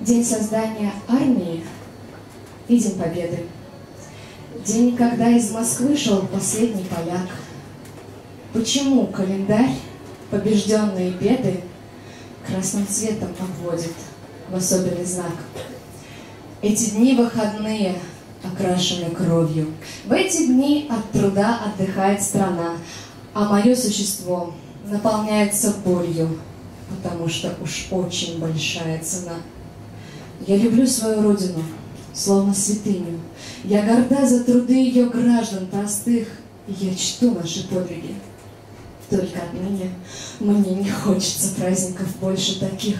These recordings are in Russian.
День создания армии День Победы. День, когда из Москвы шел последний поляк. Почему календарь побежденные беды красным цветом обводит в особенный знак? Эти дни выходные окрашены кровью. В эти дни от труда отдыхает страна, а мое существо наполняется болью, потому что уж очень большая цена – я люблю свою родину, словно святыню. Я горда за труды ее граждан простых, и я чту наши подвиги. Только отныне мне не хочется праздников больше таких.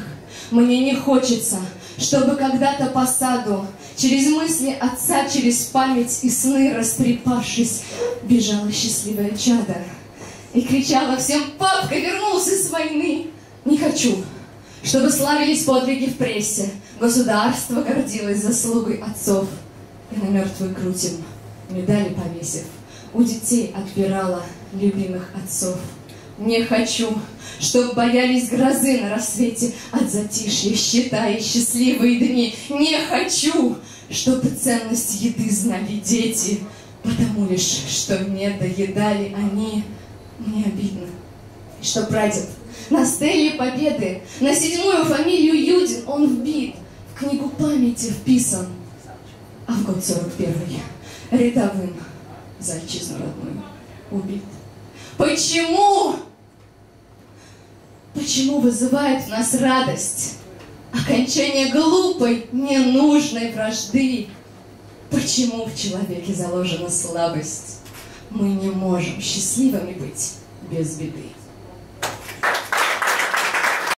Мне не хочется, чтобы когда-то по саду, через мысли отца, через память и сны, растрепавшись, бежала счастливая чада и кричала всем «Папка вернулся с войны!» Не хочу, чтобы славились подвиги в прессе. Государство гордилось заслугой отцов и на мертвую грудь им медали повесив. У детей отбирала любимых отцов. Не хочу, чтоб боялись грозы на рассвете от затишья, считая счастливые дни. Не хочу, чтобы ценность еды знали дети, потому лишь, что не доедали они. Мне обидно, что прадед на стеле победы, на седьмую фамилию Юдин он вбит, в книгу памяти вписан. А в год сорок первый рядовым за отчизну родную убит. Почему? Почему вызывает в нас радость окончание глупой, ненужной вражды? Почему в человеке заложена слабость? Мы не можем счастливыми быть без беды.